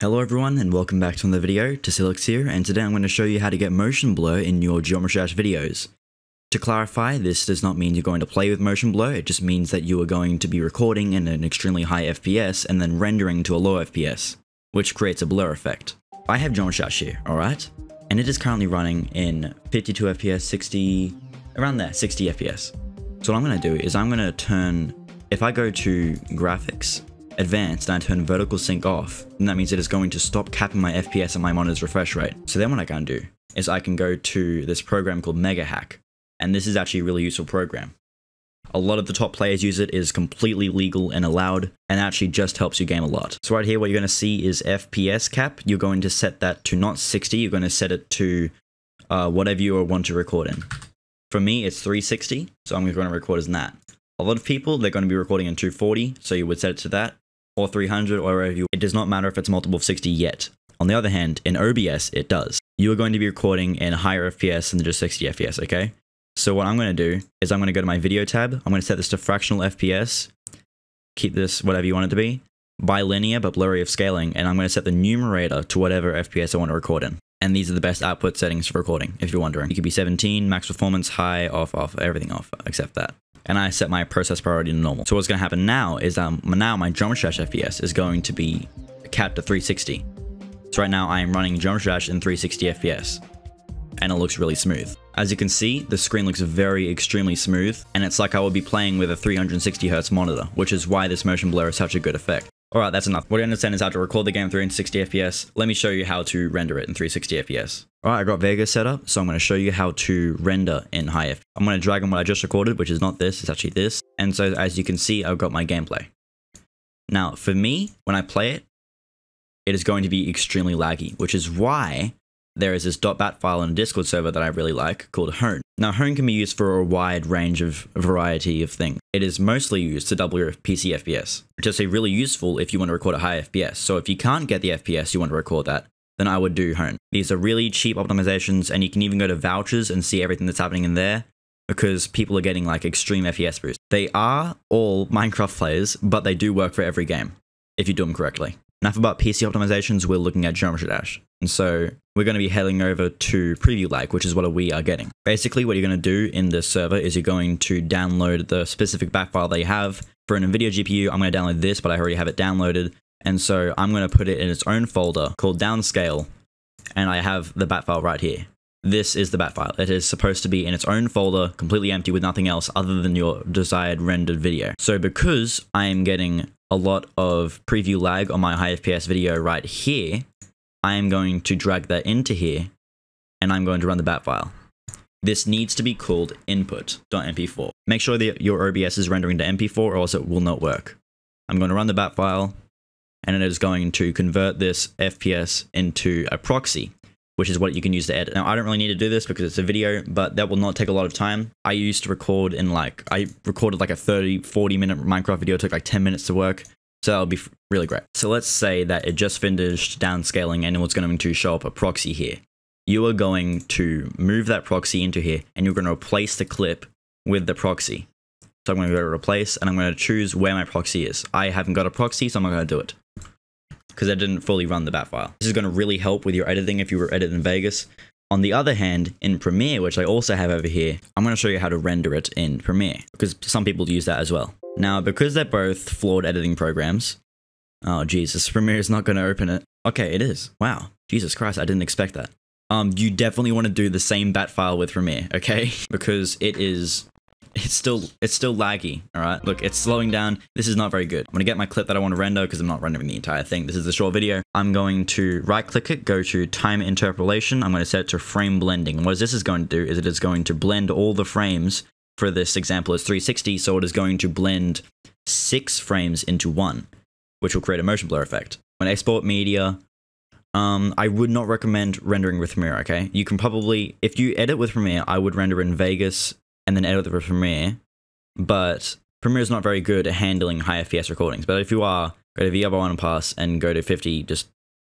Hello everyone and welcome back to another video, Tissilix here, and today I'm going to show you how to get motion blur in your Geometry Dash videos. To clarify, this does not mean you're going to play with motion blur, it just means that you are going to be recording in an extremely high FPS and then rendering to a low FPS, which creates a blur effect. I have Geometry Dash here, alright? And it is currently running in 52 FPS, 60, around there, 60 FPS. So what I'm going to do is I'm going to turn, if I go to graphics, advanced and I turn vertical sync off, then that means it is going to stop capping my FPS and my monitor's refresh rate. So then what I can do is I can go to this program called MegaHack, and this is actually a really useful program. A lot of the top players use it, it is completely legal and allowed, and actually just helps you game a lot. So right here, what you're going to see is FPS cap. You're going to set that to not 60, you're going to set it to uh, whatever you want to record in. For me, it's 360, so I'm going to record as that. A lot of people, they're going to be recording in 240, so you would set it to that or 300 or wherever you, it does not matter if it's multiple of 60 yet. On the other hand, in OBS, it does. You are going to be recording in higher FPS than just 60 FPS, okay? So what I'm going to do is I'm going to go to my video tab. I'm going to set this to fractional FPS. Keep this whatever you want it to be. Bilinear but blurry of scaling. And I'm going to set the numerator to whatever FPS I want to record in. And these are the best output settings for recording, if you're wondering. It could be 17, max performance, high, off, off, everything off, except that and I set my process priority to normal. So what's going to happen now is um, now my Geometry Dash FPS is going to be capped to 360. So right now I am running Geometry Dash in 360 FPS and it looks really smooth. As you can see, the screen looks very extremely smooth and it's like I would be playing with a 360Hz monitor, which is why this motion blur is such a good effect. Alright, that's enough. What I understand is how to record the game 360 FPS. Let me show you how to render it in 360 FPS. Alright, I got Vegas set up, so I'm going to show you how to render in high FPS. I'm going to drag on what I just recorded, which is not this, it's actually this. And so as you can see, I've got my gameplay. Now, for me, when I play it, it is going to be extremely laggy, which is why there is this .bat file on a Discord server that I really like called Hone. Now, Hone can be used for a wide range of variety of things. It is mostly used to double your PC FPS, which is really useful if you want to record a high FPS. So if you can't get the FPS you want to record that, then I would do Hone. These are really cheap optimizations, and you can even go to vouchers and see everything that's happening in there because people are getting like extreme FPS boosts. They are all Minecraft players, but they do work for every game if you do them correctly. Enough about PC optimizations, we're looking at Geometry Dash. And so we're going to be heading over to Preview Lag, which is what we are getting. Basically, what you're going to do in this server is you're going to download the specific bat file that you have. For an NVIDIA GPU, I'm going to download this, but I already have it downloaded. And so I'm going to put it in its own folder called downscale. And I have the bat file right here. This is the bat file. It is supposed to be in its own folder, completely empty with nothing else other than your desired rendered video. So because I am getting a lot of preview lag on my high FPS video right here, I am going to drag that into here and I'm going to run the bat file. This needs to be called input.mp4. Make sure that your OBS is rendering to MP4 or else it will not work. I'm going to run the bat file and it is going to convert this FPS into a proxy which is what you can use to edit. Now, I don't really need to do this because it's a video, but that will not take a lot of time. I used to record in like, I recorded like a 30, 40 minute Minecraft video, it took like 10 minutes to work. So that would be really great. So let's say that it just finished downscaling and it was going to show up a proxy here. You are going to move that proxy into here and you're going to replace the clip with the proxy. So I'm going to go to replace and I'm going to choose where my proxy is. I haven't got a proxy, so I'm not going to do it because I didn't fully run the bat file. This is going to really help with your editing if you were editing in Vegas. On the other hand, in Premiere, which I also have over here, I'm going to show you how to render it in Premiere because some people use that as well. Now, because they're both flawed editing programs, oh Jesus, Premiere is not going to open it. Okay, it is. Wow. Jesus Christ, I didn't expect that. Um, you definitely want to do the same bat file with Premiere, okay? because it is it's still it's still laggy all right? Look it's slowing down. This is not very good. I'm gonna get my clip that i want to render because i'm not rendering the entire thing. This is a short video. I'm going to right click it go to time interpolation. I'm going to set it to frame blending. What this is going to do is it is going to blend all the frames for this example. Is 360 so it is going to blend six frames into one which will create a motion blur effect. When export media um, I would not recommend rendering with Premiere, okay? You can probably, if you edit with Premiere, I would render in Vegas and then edit with Premiere. But Premiere is not very good at handling high FPS recordings. But if you are, go to VRBO and pass and go to 50, just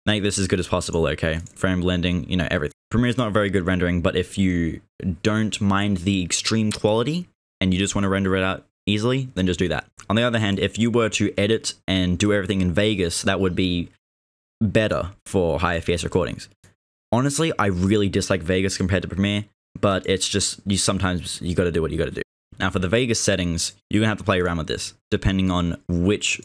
make this as good as possible, okay? Frame blending, you know, everything. Premiere is not very good rendering, but if you don't mind the extreme quality and you just want to render it out easily, then just do that. On the other hand, if you were to edit and do everything in Vegas, that would be better for high FPS recordings. Honestly, I really dislike Vegas compared to Premiere, but it's just you sometimes you got to do what you got to do. Now for the Vegas settings, you're gonna have to play around with this, depending on which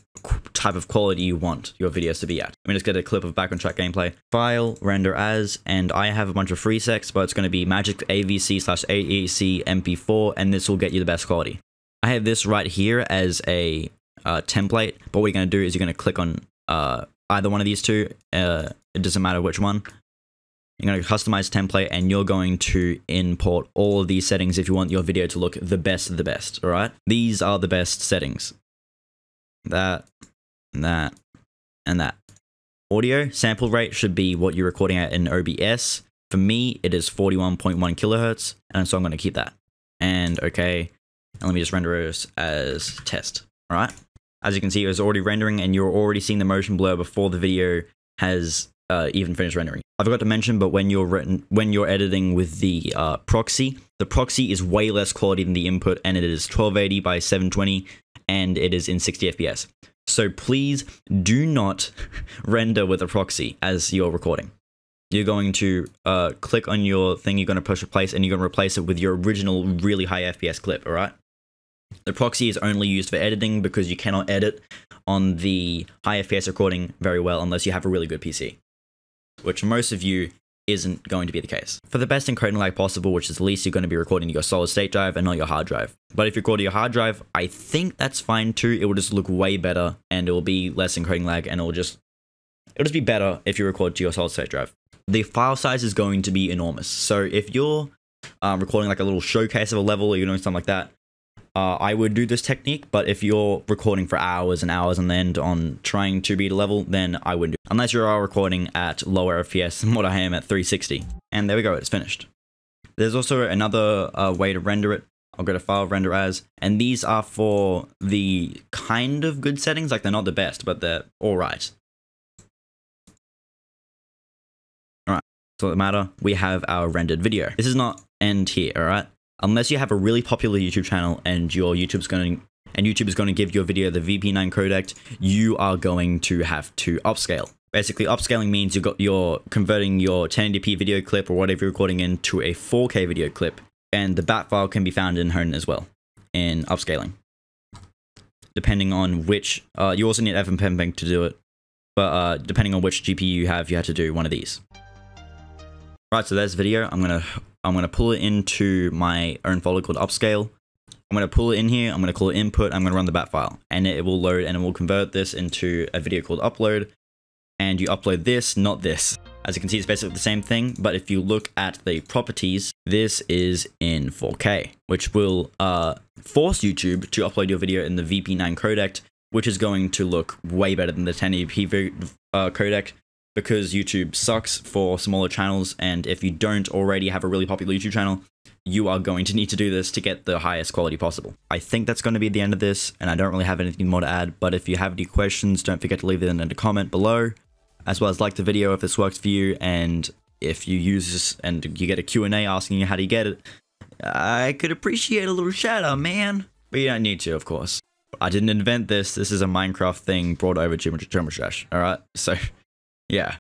type of quality you want your videos to be at. Let me just get a clip of back on track gameplay. File, render as, and I have a bunch of presets, but it's gonna be MAGIX AVC slash AAC MP4, and this will get you the best quality. I have this right here as a uh, template, but what you're gonna do is you're gonna click on uh, either one of these two, uh, it doesn't matter which one, you're going to customize template and you're going to import all of these settings if you want your video to look the best of the best, all right? These are the best settings. That, that, and that. Audio sample rate should be what you're recording at in OBS. For me, it is 41.1 kilohertz, and so I'm going to keep that. And okay, and let me just render this as test, all right? As you can see, it was already rendering and you're already seeing the motion blur before the video has uh, even finished rendering. I forgot to mention, but when you're written, when you're editing with the uh, proxy, the proxy is way less quality than the input, and it is 1280 by 720, and it is in 60 FPS. So please do not render with a proxy as you're recording. You're going to uh, click on your thing, you're going to push replace, and you're going to replace it with your original really high FPS clip, alright? The proxy is only used for editing because you cannot edit on the high FPS recording very well unless you have a really good PC which most of you isn't going to be the case. For the best encoding lag possible, which is the least you're going to be recording to your solid state drive and not your hard drive. But if you record to your hard drive, I think that's fine too. It will just look way better and it will be less encoding lag and it will just it'll just be better if you record to your solid state drive. The file size is going to be enormous. So if you're um, recording like a little showcase of a level or you're doing something like that, uh, I would do this technique, but if you're recording for hours and hours and then on trying to beat a level, then I wouldn't do it. Unless you're recording at lower FPS than what I am at 360. And there we go, it's finished. There's also another uh, way to render it. I'll go to File, Render As, and these are for the kind of good settings, like they're not the best, but they're alright. Alright, so the matter, we have our rendered video. This is not end here, alright? Unless you have a really popular YouTube channel and your YouTube's going and YouTube is going to give your video the VP9 codec, you are going to have to upscale. Basically, upscaling means you got you're converting your 1080p video clip or whatever you're recording into a 4K video clip, and the BAT file can be found in Hone as well in upscaling. Depending on which, uh, you also need FFmpeg to do it, but uh, depending on which GPU you have, you have to do one of these. Right, so there's the video. I'm gonna I'm going to pull it into my own folder called upscale. I'm going to pull it in here. I'm going to call it input. I'm going to run the bat file and it will load and it will convert this into a video called upload. And you upload this, not this. As you can see, it's basically the same thing. But if you look at the properties, this is in 4K, which will uh, force YouTube to upload your video in the VP9 codec, which is going to look way better than the 1080p uh, codec because YouTube sucks for smaller channels. And if you don't already have a really popular YouTube channel, you are going to need to do this to get the highest quality possible. I think that's going to be the end of this, and I don't really have anything more to add. But if you have any questions, don't forget to leave them in a comment below, as well as like the video if this works for you. And if you use this and you get a Q&A asking you how do you get it, I could appreciate a little shout out, man. But you don't need to, of course. I didn't invent this. This is a Minecraft thing brought over to Dash. Alright, so yeah.